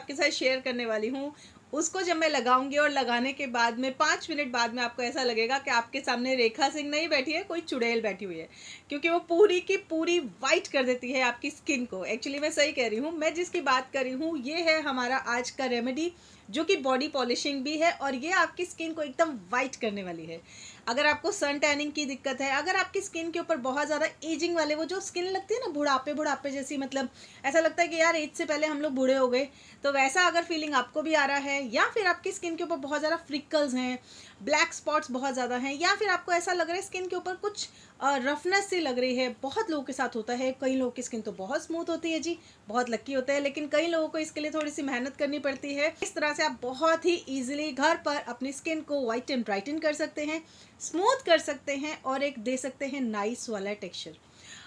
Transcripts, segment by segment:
आपके साथ शेयर करने वाली हूँ। उसको जब मैं लगाऊँगी और लगाने के बाद में, पाँच मिनट बाद में आपको ऐसा लगेगा कि आपके सामने रेखा सिंह नहीं बैठी है, कोई चुड़ैल बैठी हुई है। क्योंकि वो पूरी की पूरी वाइट कर देती है आपकी स्किन को। एक्चुअली मैं सही कह रही हूँ, मैं जिसकी बात कर रही हूँ, ये है हमारा आज का रेमेडी जो कि बॉडी पॉलिशिंग भी है और ये आपकी स्किन को एकदम वाइट करने वाली है। अगर आपको सन टैनिंग की दिक्कत है, अगर आपकी स्किन के ऊपर बहुत ज़्यादा एजिंग वाले, वो जो स्किन लगती है ना, बुढ़ापे बुढ़ापे जैसी मतलब ऐसा लगता है कि यार एज से पहले हम लोग बूढ़े हो गए तो वैसा अगर फीलिंग आपको भी आ रहा है या फिर आपकी स्किन के ऊपर बहुत ज़्यादा फ्रिकल्स हैं ब्लैक स्पॉट्स बहुत ज़्यादा हैं, या फिर आपको ऐसा लग रहा है स्किन के ऊपर कुछ रफनेस सी लग रही है, बहुत लोगों के साथ होता है, कई लोगों की स्किन तो बहुत स्मूथ होती है जी, बहुत लक्की होता है, लेकिन कई लोगों को इसके लिए थोड़ी सी मेहनत करनी पड़ती है। इस तरह से आप बहुत ही ईजिली घर पर अपनी स्किन को वाइट एंड ब्राइटन कर सकते हैं स्मूथ कर सकते हैं और एक दे सकते हैं नाइस वाला टेक्सचर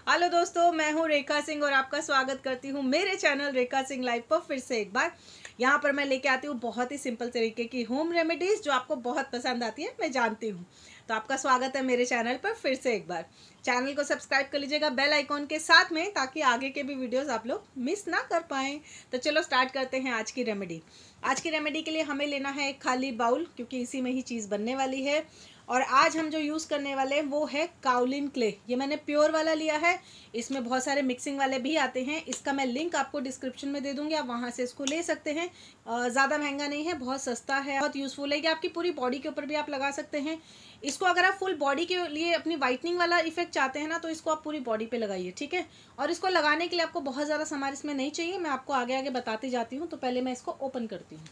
हेलो दोस्तों, मैं हूँ रेखा सिंह और आपका स्वागत करती हूँ मेरे चैनल रेखा सिंह लाइव पर फिर से एक बार। यहाँ पर मैं लेके आती हूँ बहुत ही सिंपल तरीके की होम रेमेडीज़ जो आपको बहुत पसंद आती है, मैं जानती हूँ। तो आपका स्वागत है मेरे चैनल पर फिर से एक बार। चैनल को सब्सक्राइब कर लीजिएगा बेल आइकॉन के साथ में, ताकि आगे के भी वीडियोस आप लोग मिस ना कर पाएँ। तो चलो स्टार्ट करते हैं आज की रेमेडी आज की रेमेडी के लिए हमें लेना है एक खाली बाउल क्योंकि इसी में ही चीज़ बनने वाली है। और आज हम जो यूज़ करने वाले हैं वो है काउलिन क्ले। ये मैंने प्योर वाला लिया है। इसमें बहुत सारे मिक्सिंग वाले भी आते हैं। इसका मैं लिंक आपको डिस्क्रिप्शन में दे दूँगी। आप वहाँ से इसको ले सकते हैं। ज़्यादा महँगा नहीं है, बहुत सस्ता है, बहुत यूज़फुल है। कि आपकी पूरी बॉडी के ऊपर भी आप लगा सकते हैं। इसको अगर आप फुल बॉडी के लिए अपनी वाइटनिंग वाला इफ़ेक्ट चाहते हैं ना तो इसको आप पूरी बॉडी पे लगाइए, ठीक है? और इसको लगाने के लिए आपको बहुत ज़्यादा सामान इसमें नहीं चाहिए। मैं आपको आगे आगे बताती जाती हूँ तो पहले मैं इसको ओपन करती हूँ।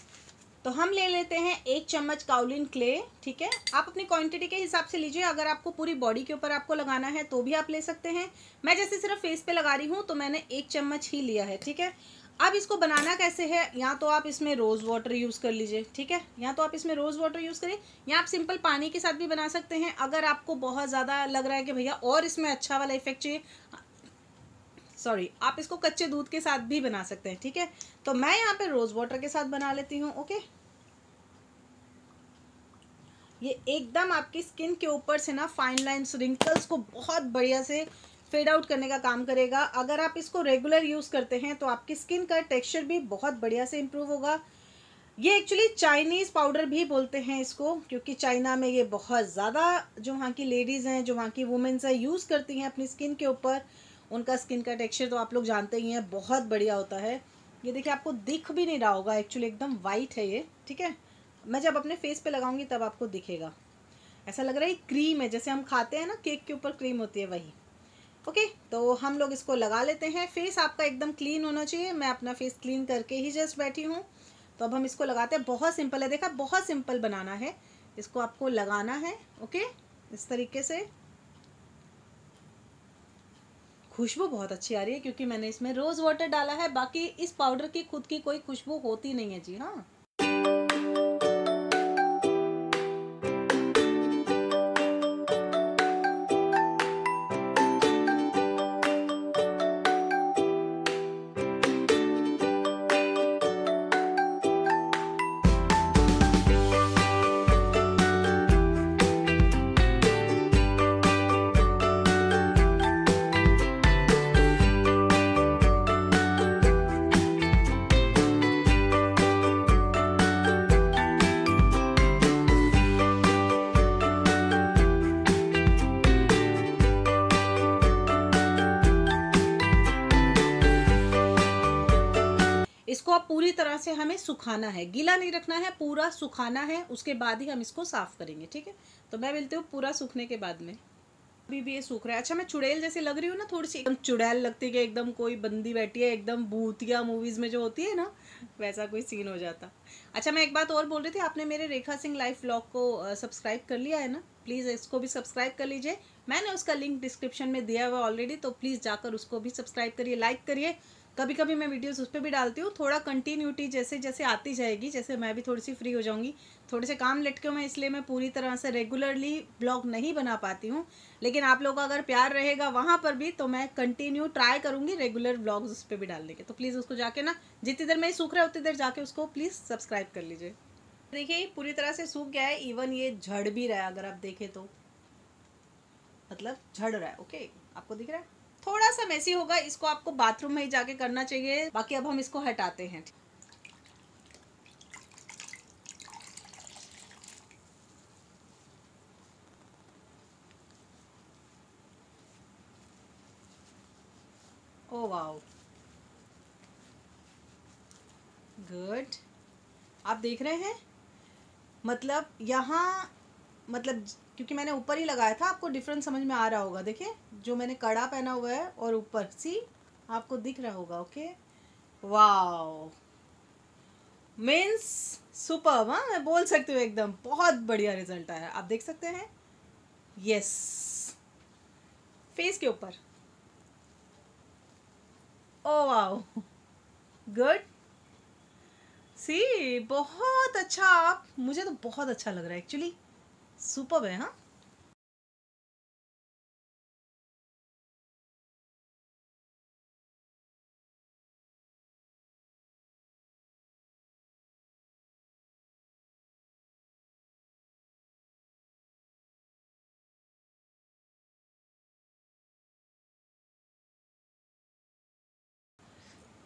तो हम ले लेते हैं एक चम्मच काउलिन क्ले, ठीक है? आप अपनी क्वांटिटी के हिसाब से लीजिए, अगर आपको पूरी बॉडी के ऊपर आपको लगाना है तो भी आप ले सकते हैं। मैं जैसे सिर्फ़ फेस पे लगा रही हूँ तो मैंने एक चम्मच ही लिया है, ठीक है? अब इसको बनाना कैसे है, या तो आप इसमें रोज़ वाटर यूज़ कर लीजिए, ठीक है? या तो आप इसमें रोज़ वाटर यूज़ करिए, या आप सिंपल पानी के साथ भी बना सकते हैं। अगर आपको बहुत ज़्यादा लग रहा है कि भैया और इसमें अच्छा वाला इफ़ेक्ट चाहिए सॉरी आप इसको कच्चे दूध के साथ भी बना सकते हैं, ठीक है? तो मैं यहाँ पे रोज़ वाटर के साथ बना लेती हूँ ओके ये एकदम आपकी स्किन के ऊपर से ना फाइन लाइन्स रिंकल्स को बहुत बढ़िया से फेड आउट करने का काम करेगा। अगर आप इसको रेगुलर यूज़ करते हैं तो आपकी स्किन का टेक्सचर भी बहुत बढ़िया से इम्प्रूव होगा। ये एक्चुअली चाइनीज़ पाउडर भी बोलते हैं इसको, क्योंकि चाइना में ये बहुत ज़्यादा जो वहाँ की लेडीज़ हैं, जो वहाँ की वुमेंस हैं यूज़ करती हैं अपनी स्किन के ऊपर। उनका स्किन का टेक्सचर तो आप लोग जानते ही हैं, बहुत बढ़िया होता है। ये देखिए, आपको दिख भी नहीं रहा होगा एक्चुअली एकदम वाइट है ये, ठीक है? मैं जब अपने फेस पे लगाऊँगी तब आपको दिखेगा। ऐसा लग रहा है क्रीम है, जैसे हम खाते हैं ना केक के ऊपर क्रीम होती है वही। ओके तो हम लोग इसको लगा लेते हैं। फेस आपका एकदम क्लीन होना चाहिए। मैं अपना फेस क्लीन करके ही जस्ट बैठी हूँ। तो अब हम इसको लगाते हैं। बहुत सिंपल है। देखा, बहुत सिंपल बनाना है। इसको आपको लगाना है। ओके इस तरीके से। खुशबू बहुत अच्छी आ रही है, क्योंकि मैंने इसमें रोज़ वाटर डाला है, बाकी इस पाउडर की खुद की कोई खुशबू होती नहीं है जी हाँ। इसको आप पूरी तरह से हमें सुखाना है। गीला नहीं रखना है, पूरा सुखाना है, उसके बाद ही हम इसको साफ़ करेंगे, ठीक है? तो मैं मिलती हूँ पूरा सूखने के बाद में। अभी भी ये सूख रहा है। अच्छा मैं चुड़ैल जैसे लग रही हूँ ना, थोड़ी सी। एकदम चुड़ैल लगती है एकदम कोई बंदी बैठी है, एकदम भूतिया मूवीज़ में जो होती है ना, वैसा कोई सीन हो जाता। अच्छा मैं एक बात और बोल रही थी, आपने मेरे रेखा सिंह लाइफ ब्लॉग को सब्सक्राइब कर लिया है ना? प्लीज़ इसको भी सब्सक्राइब कर लीजिए। मैंने उसका लिंक डिस्क्रिप्शन में दिया हुआ ऑलरेडी तो प्लीज़ जाकर उसको भी सब्सक्राइब करिए लाइक करिए। कभी कभी मैं वीडियोस उस पर भी डालती हूँ, थोड़ा कंटिन्यूटी जैसे जैसे आती जाएगी, जैसे मैं भी थोड़ी सी फ्री हो जाऊँगी। थोड़े से काम लटके हुए इसलिए मैं पूरी तरह से रेगुलरली ब्लॉग नहीं बना पाती हूँ। लेकिन आप लोग का अगर प्यार रहेगा वहाँ पर भी तो मैं कंटिन्यू ट्राई करूँगी रेगुलर ब्लॉग्स उस पर भी डालने के। तो प्लीज़ उसको जाके ना, जितनी देर में सूख रहा है, उतनी देर जाके उसको प्लीज़ सब्सक्राइब कर लीजिए। देखिए पूरी तरह से सूख गया है इवन ये झड़ भी रहा है, अगर आप देखें तो। मतलब झड़ रहा है ओके आपको दिख रहा है? थोड़ा सा मैसी होगा, इसको आपको बाथरूम में ही जाके करना चाहिए। बाकी अब हम इसको हटाते हैं ओ वाओ गुड आप देख रहे हैं? मतलब यहाँ मतलब क्योंकि मैंने ऊपर ही लगाया था, आपको डिफरेंस समझ में आ रहा होगा। देखिए, जो मैंने कड़ा पहना हुआ है और ऊपर सी आपको दिख रहा होगा ओके वाओ मीन्स सुपर हाँ? मैं बोल सकती हूँ एकदम, बहुत बढ़िया रिज़ल्ट आया। आप देख सकते हैं? यस फेस के ऊपर। ओ वाओ गुड सी बहुत अच्छा आप, मुझे तो बहुत अच्छा लग रहा है एक्चुअली सुपर है हाँ?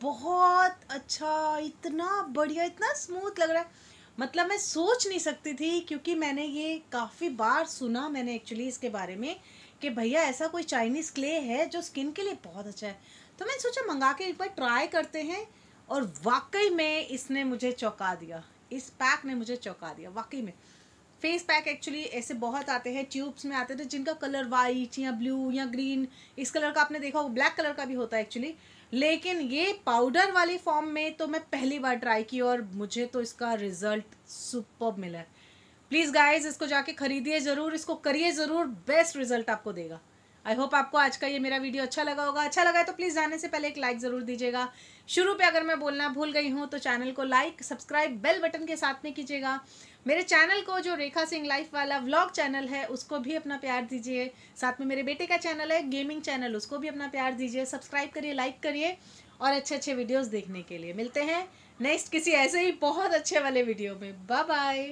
बहुत अच्छा इतना बढ़िया इतना स्मूथ लग रहा है। मतलब मैं सोच नहीं सकती थी क्योंकि मैंने ये काफ़ी बार सुना मैंने एक्चुअली इसके बारे में कि भैया ऐसा कोई चाइनीज़ क्ले है जो स्किन के लिए बहुत अच्छा है। तो मैंने सोचा मंगा के एक बार ट्राई करते हैं और वाकई में इसने मुझे चौंका दिया। इस पैक ने मुझे चौंका दिया, वाकई में। फेस पैक एक्चुअली ऐसे बहुत आते हैं ट्यूब्स में आते थे जिनका कलर वाइट या ब्लू या ग्रीन इस कलर का आपने देखा हो ब्लैक कलर का भी होता है एक्चुअली लेकिन ये पाउडर वाली फॉर्म में तो मैं पहली बार ट्राई की और मुझे तो इसका रिज़ल्ट सुपर मिला है। प्लीज़ गाइज़ इसको जाके खरीदिए ज़रूर, इसको करिए ज़रूर बेस्ट रिज़ल्ट आपको देगा। आई होप आपको आज का ये मेरा वीडियो अच्छा लगा होगा। अच्छा लगा तो प्लीज़ जाने से पहले एक लाइक ज़रूर दीजिएगा। शुरू पे अगर मैं बोलना भूल गई हूँ तो चैनल को लाइक सब्सक्राइब बेल बटन के साथ में कीजिएगा। मेरे चैनल को जो रेखा सिंह लाइफ वाला व्लॉग चैनल है, उसको भी अपना प्यार दीजिए। साथ में मेरे बेटे का चैनल है गेमिंग चैनल उसको भी अपना प्यार दीजिए। सब्सक्राइब करिए लाइक करिए और अच्छे अच्छे वीडियोज़ देखने के लिए। मिलते हैं नेक्स्ट किसी ऐसे ही बहुत अच्छे वाले वीडियो में। Bye bye